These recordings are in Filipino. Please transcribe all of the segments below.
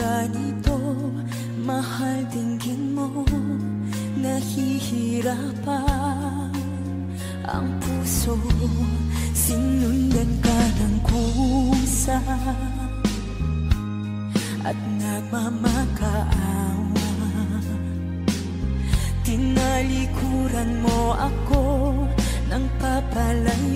ganito Mahal tingin mo Nahihirapan. Ang puso Sinundan ka ng kusa. At nagmamakaawa. Tinalikuran mo ako Ng papalay.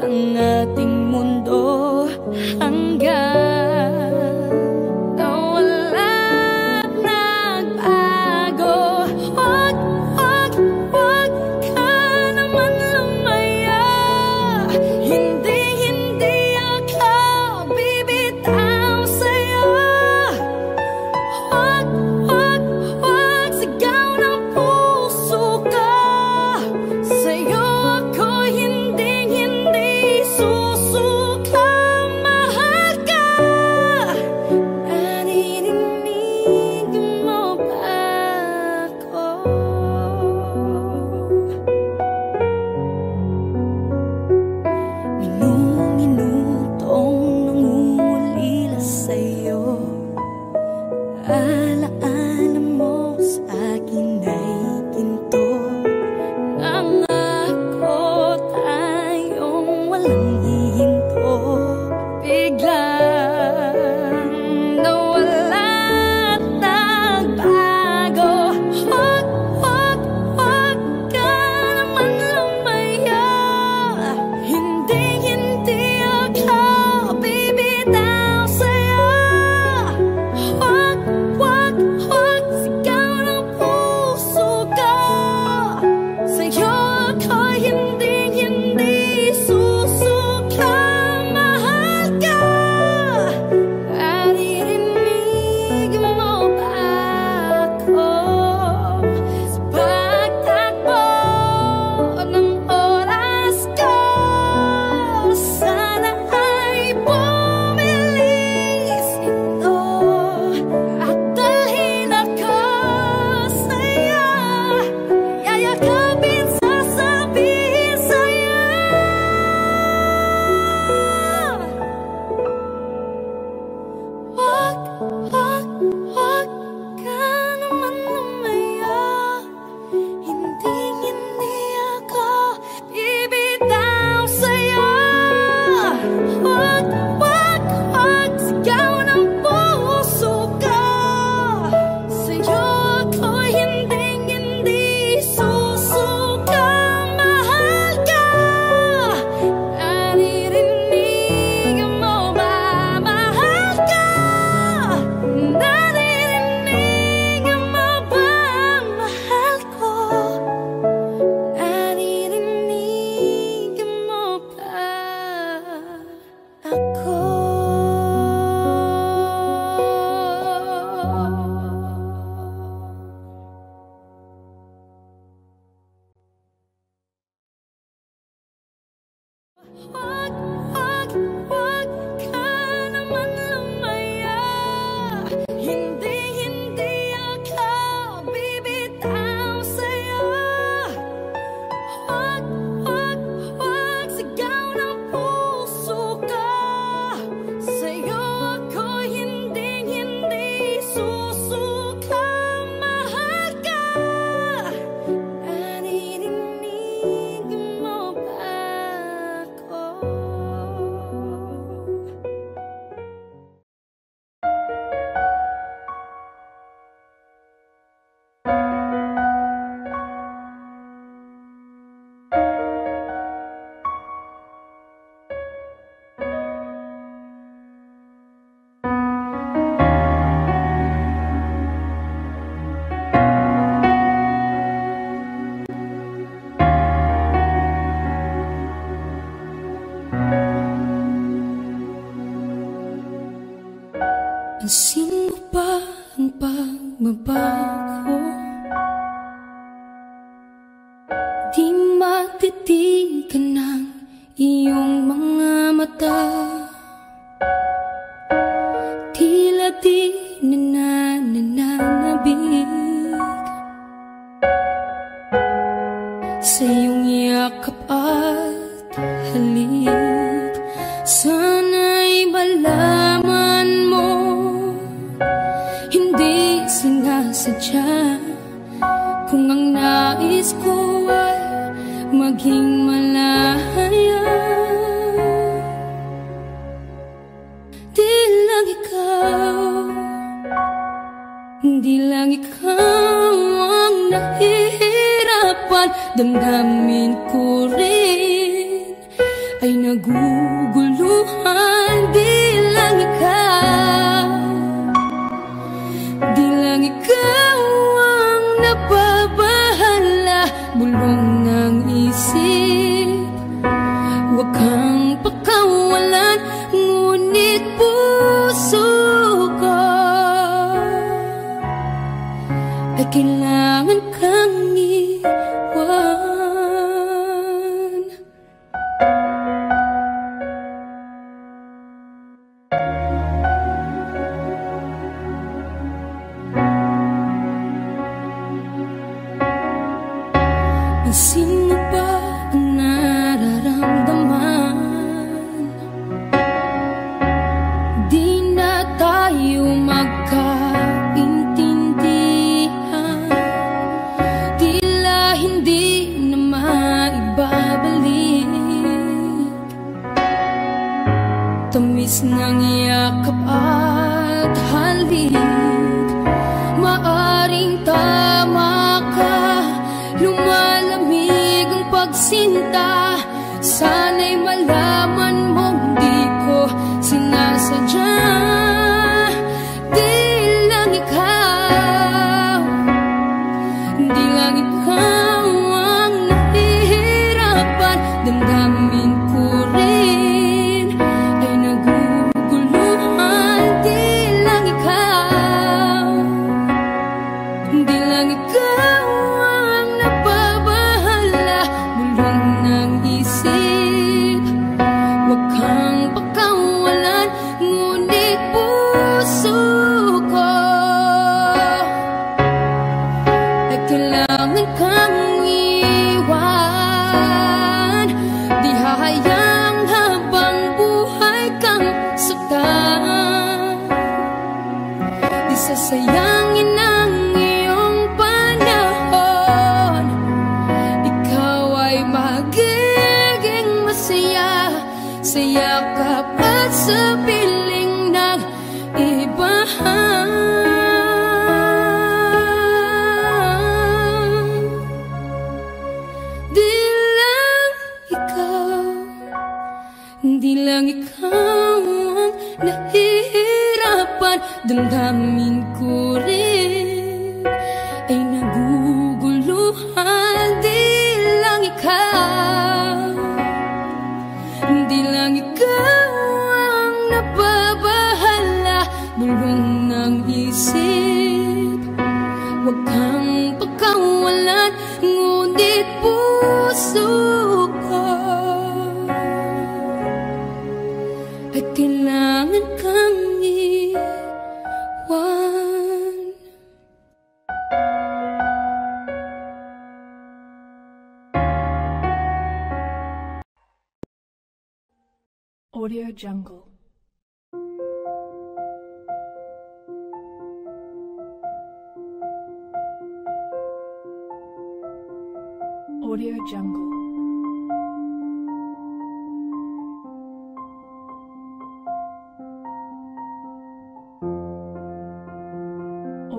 ang ating mundo ang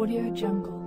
Audio Jungle.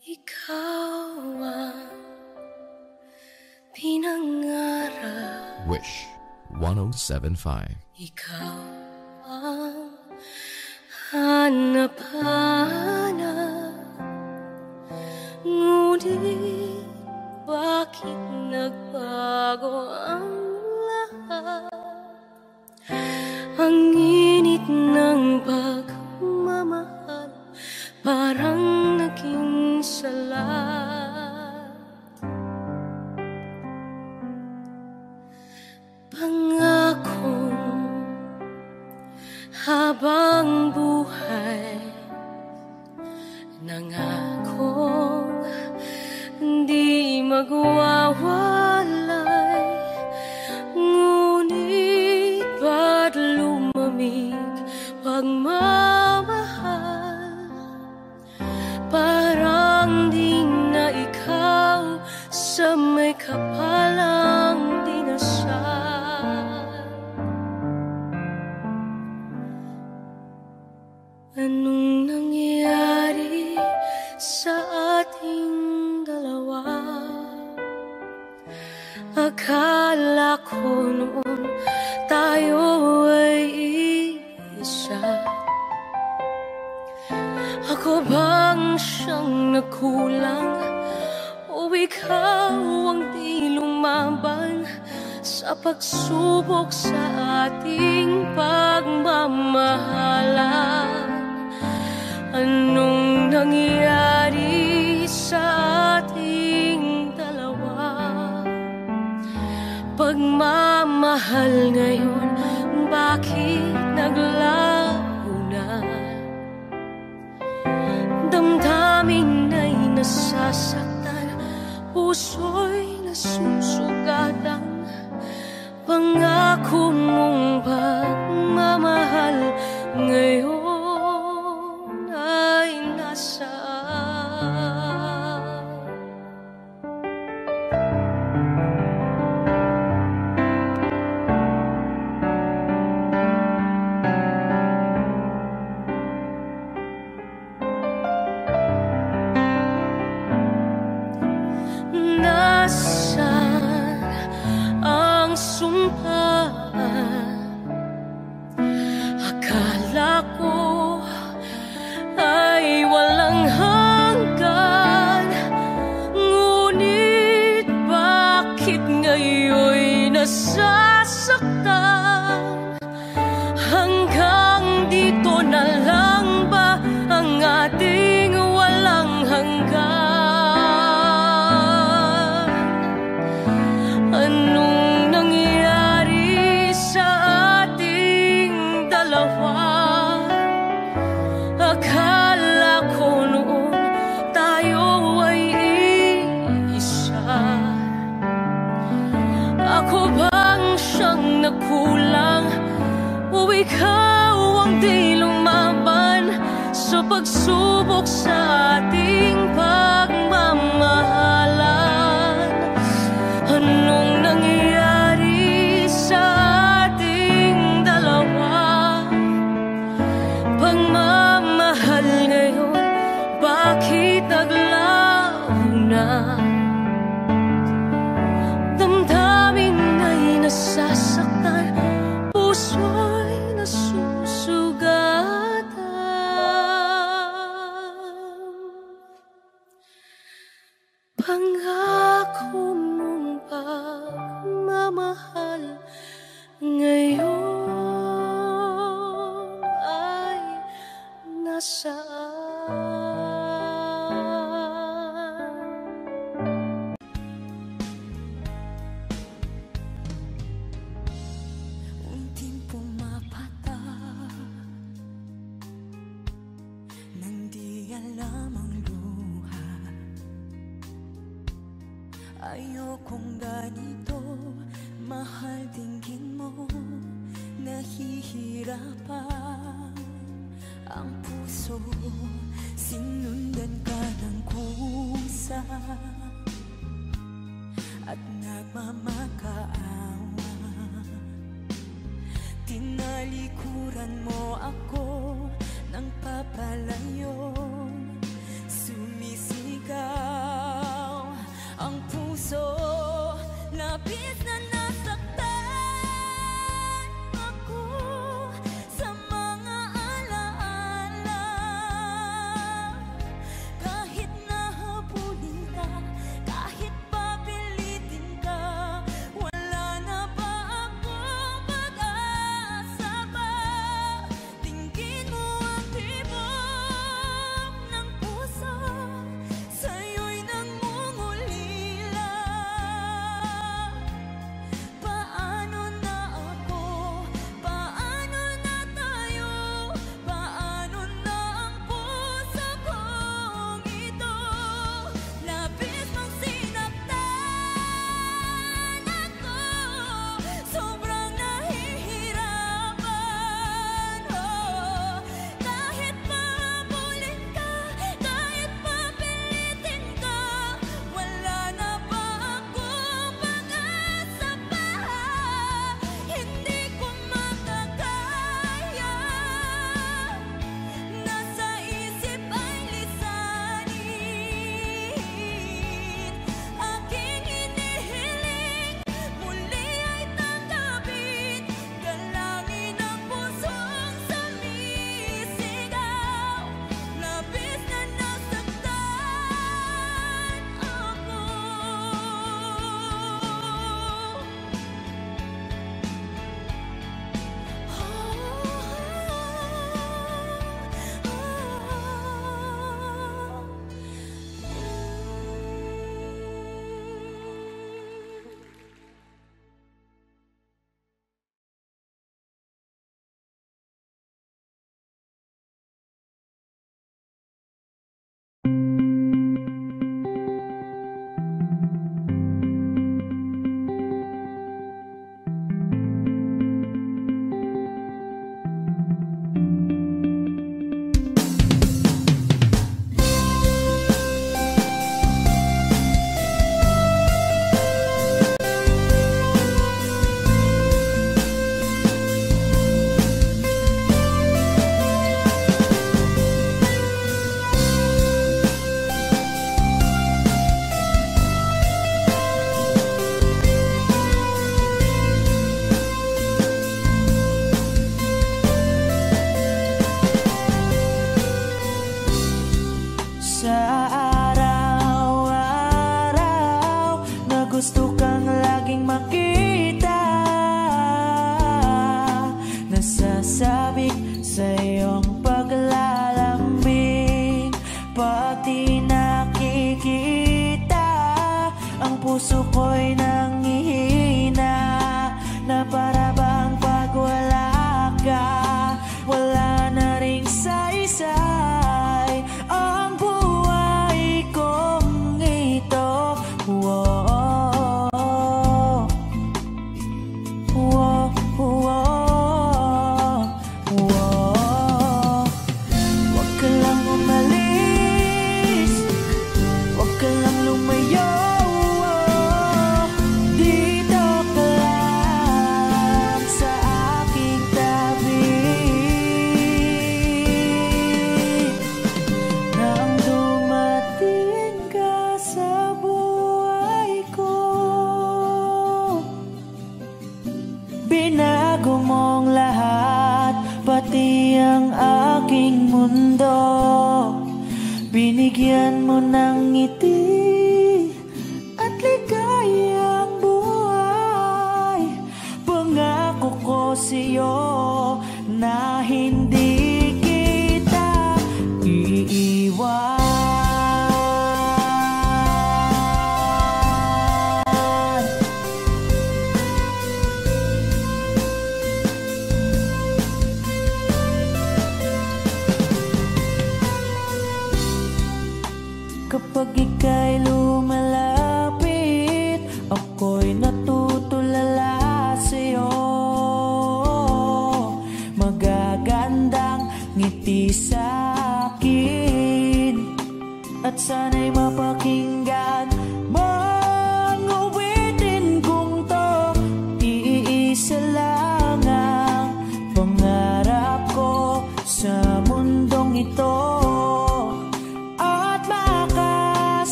Ikaw ang pinangarap. Wish 1075. Ikaw ang hanap-hanap. Ngunit bakit nagbago ang sa. 的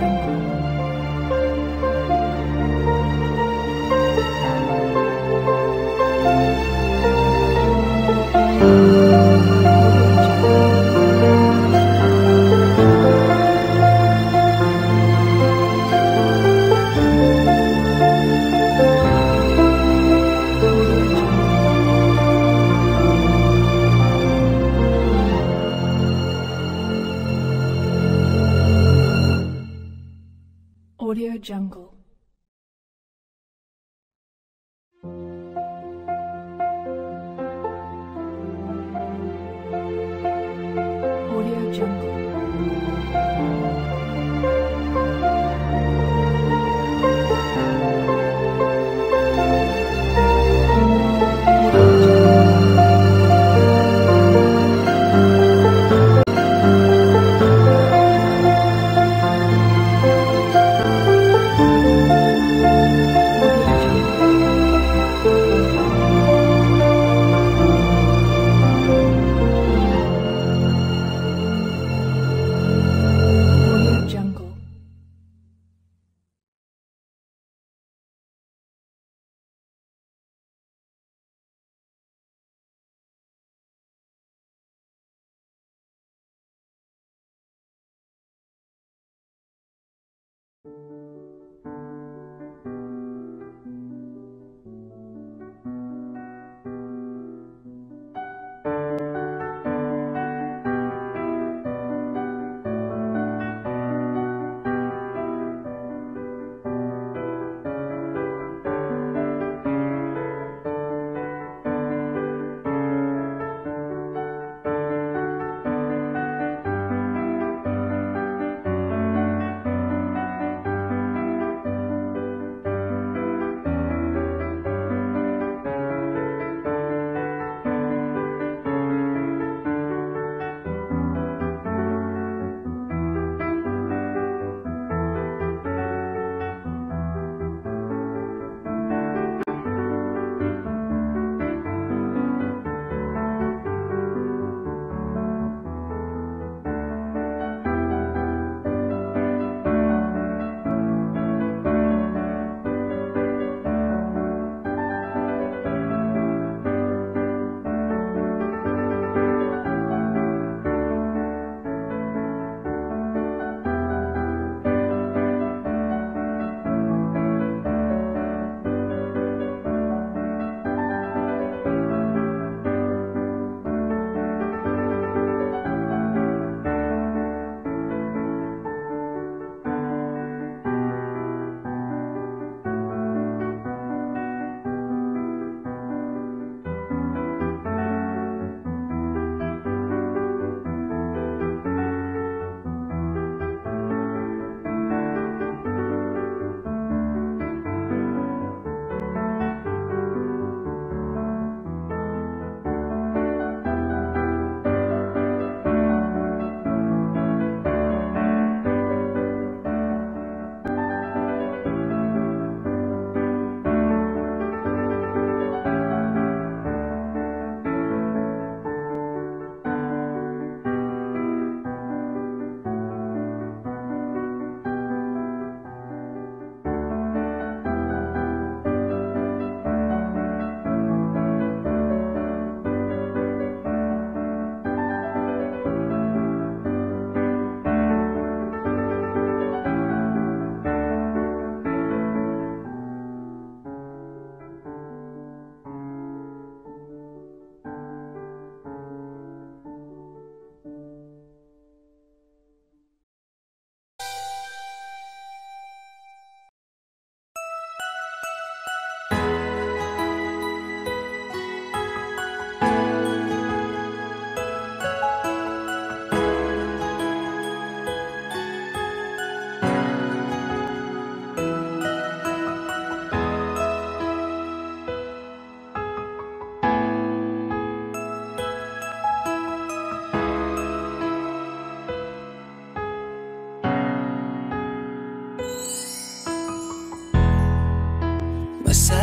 Jungle.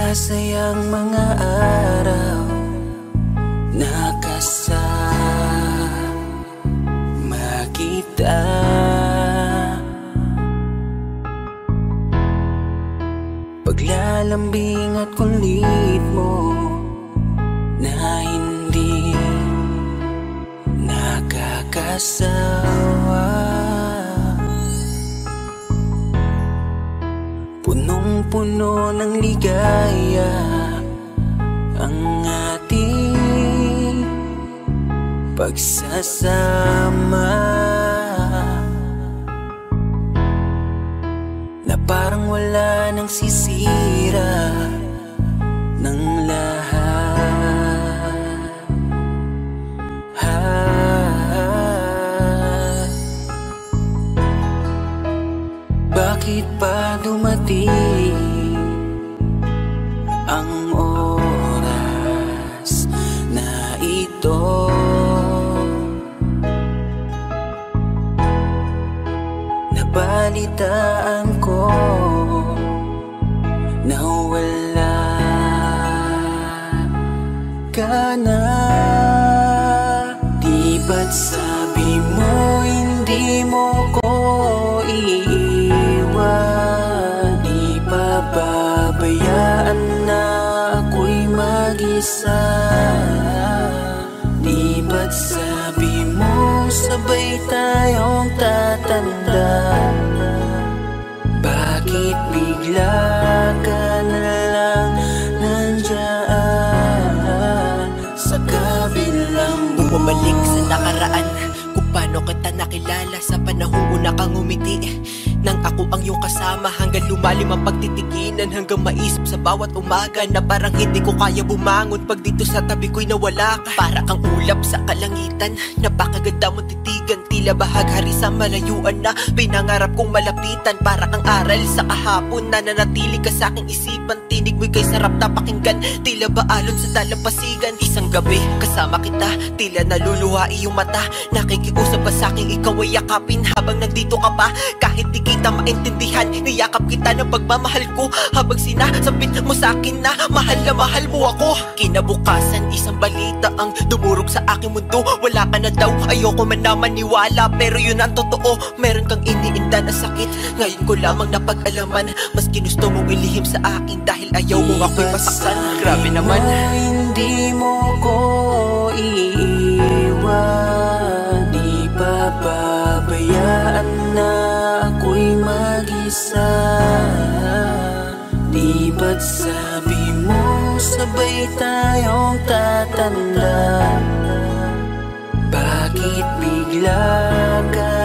Nagsasayang mga araw pagsasama na Di ba't sabi mo hindi mo ko iiwan. Di pa babayaan na ako'y mag-isa. Di ba't sabi mo sabay tayong tatanda. Bakit bigla nakilala Sa panahong una kang umiti Nang ako ang iyong kasama Hanggang lumalim ang pagtitiginan Hanggang maisip sa bawat umaga Na parang hindi ko kaya bumangon Pag dito sa tabi ko'y nawala ka. Para kang ulap sa kalangitan Napakaganda mo titigan Tila bahaghari sa malayuan na Pinangarap kong malapitan. Para kang aral sa kahapon Na nanatili ka sa aking isipan. Tinig mo'y kay sarap na pakinggan Tila ba alon sa dalampasigan Isang gabi kasama kita Tila naluluha iyong mata. Nakikiusap ka sa aking ikaw ay yakapin Habang nandito ka pa Kahit di kita maintindihan Niyakap kita ng pagmamahal ko. Habang sinasabit mo sa akin na Mahal na mahal mo ako. Kinabukasan isang balita ang dumurog sa aking mundo. Wala ka na daw ayoko man na maniwala Pero yun ang totoo. Meron kang iniinda na sakit. Ngayon ko lamang napag-alaman Mas ginusto mong ilihim sa akin Dahil ayaw mo ako'y masaktan. Grabe naman. Hindi mo ko iiwan mag-isa Di ba't sabi mo sabay tayong tatanda. Bakit bigla ka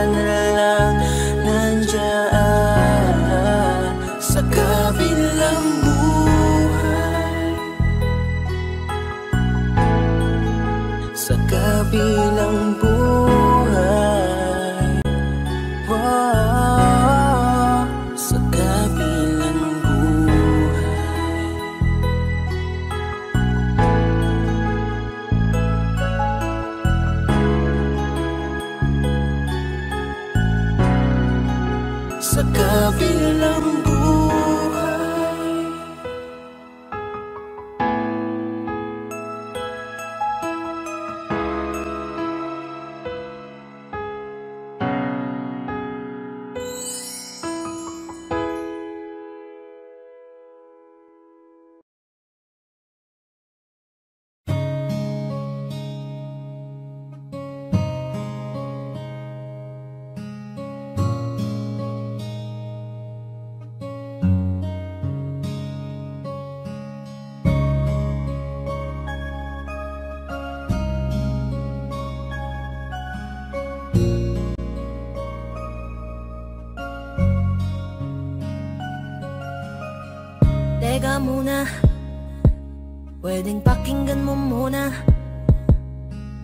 Pwedeng pakinggan mo muna.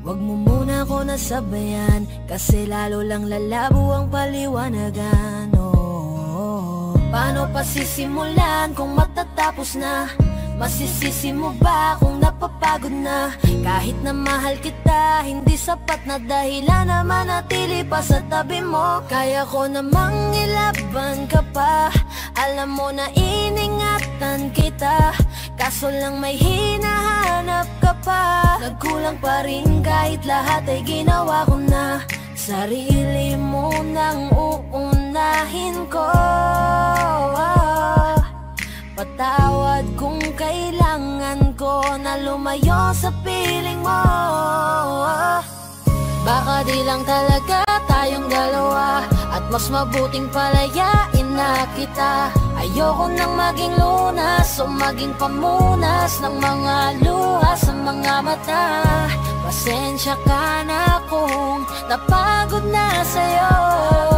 Huwag mo muna ako nasabayan Kasi lalo lang lalabo ang paliwanagan. Oh, Paano pa sisimulan kung matatapos na Masisisi mo ba kung napapagod na? Kahit na mahal kita Hindi sapat na dahilan na manatili pa sa tabi mo. Kaya ko namang ilaban ka pa. Alam mo na iningatan kita. Kaso lang may hinahanap ka pa. Nagkulang pa rin kahit lahat ay ginawa ko na. Sarili mo nang uunahin ko Patawad kung kailangan ko na lumayo sa piling mo. Baka di lang talaga tayong dalawa At mas mabuting palayain na kita. Ayoko nang maging lunas o maging pamunas Ng mga luha sa mga mata. Pasensya ka na kung napagod na sa'yo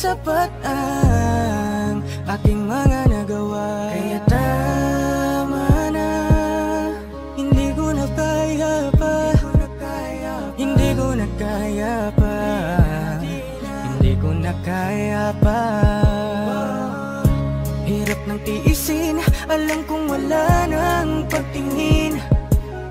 sapat ang aking mga nagawa. Kaya tama na, hindi ko na kaya pa. Hindi ko na kaya pa. Hindi ko na kaya pa. Hirap ng tiisin Alam kong wala nang pagtingin.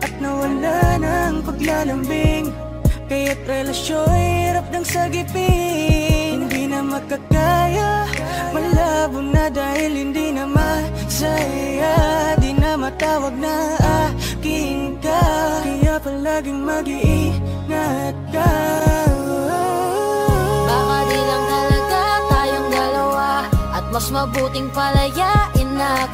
At nawala ng paglalambing Kaya't relasyon hirap ng sagipin. Hindi na makakaya Malabo na dahil hindi na masaya. Di na matawag na akin ka Kaya palaging mag-iingat ka. Baka di lang talaga tayong dalawa At mas mabuting palayain na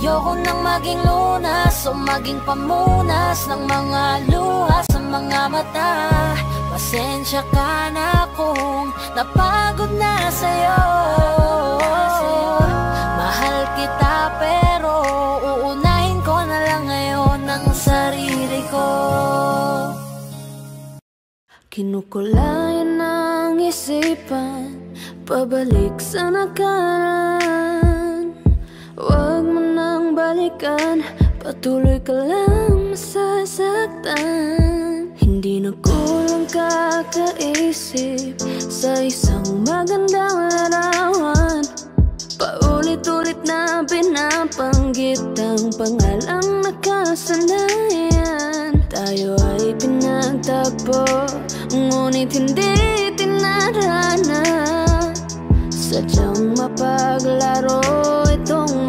Ayoko nang maging lunas o maging pamunas Ng mga luha sa mga mata. Pasensya ka na kung napagod na sa'yo. Mahal kita pero uunahin ko na lang ngayon ang sarili ko. Kinukulayan ng isipan Pabalik sa nakaraan Huwag mo nang balikan Patuloy ka lang masasaktan. Hindi na kulang kakaisip Sa isang magandang larawan Paulit-ulit na pinapanggit ang pangalang nakasanayan. Tayo ay pinagtagpo, ngunit hindi tinarana. Sadyang mapaglaro itong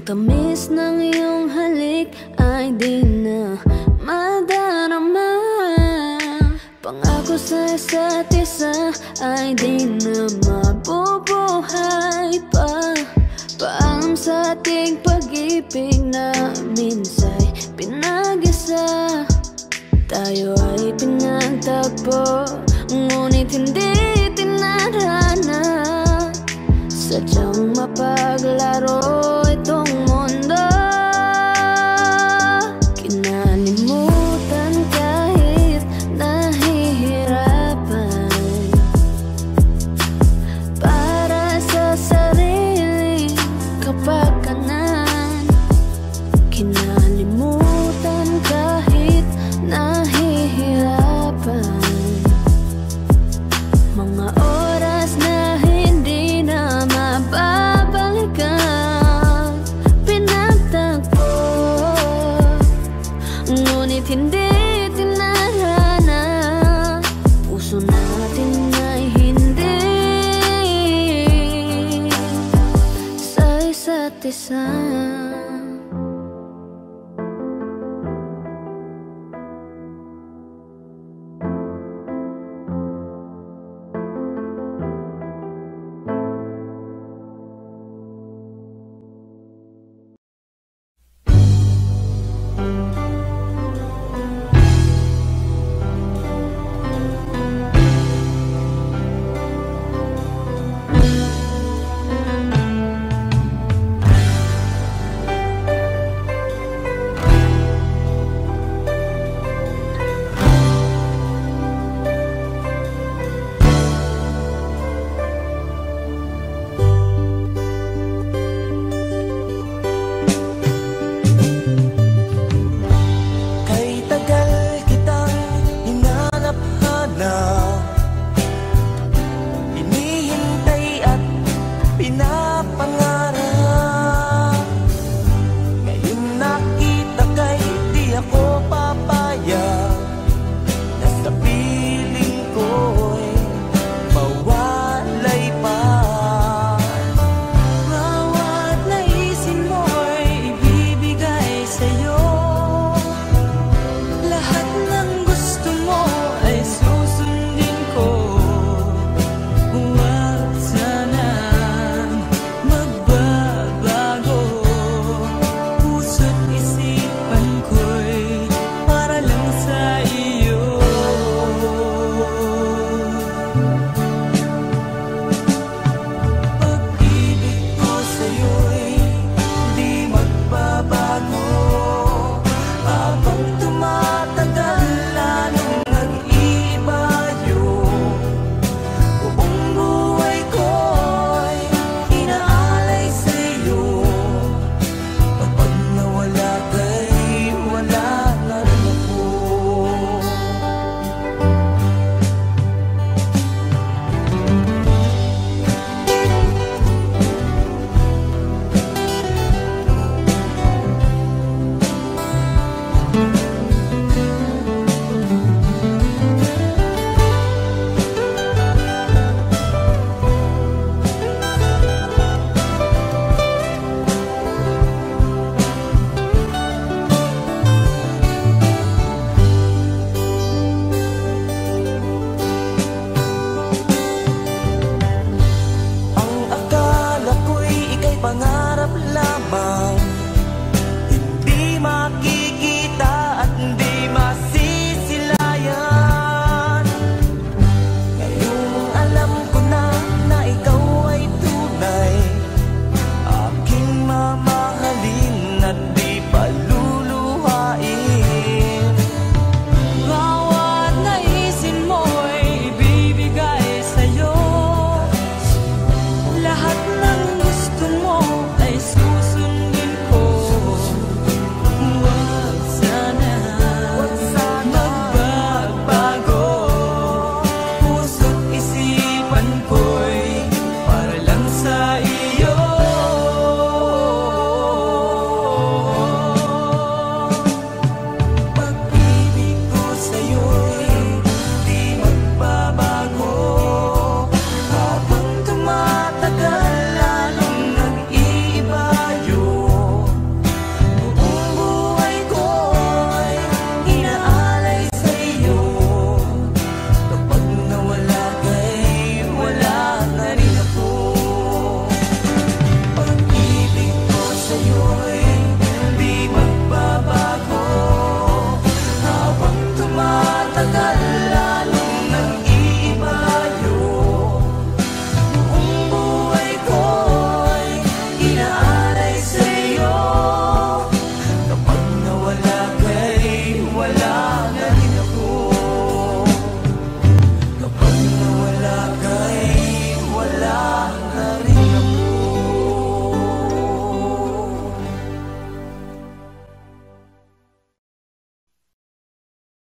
Ang tamis ng iyong halik ay di na madarama. Pangako sa isa't isa ay di na mabubuhay pa. Paalam sa ating pag-ibig na minsay pinag-isa. Tayo ay pinagtagpo Ngunit hindi tinarana. Sadyang mapaglaro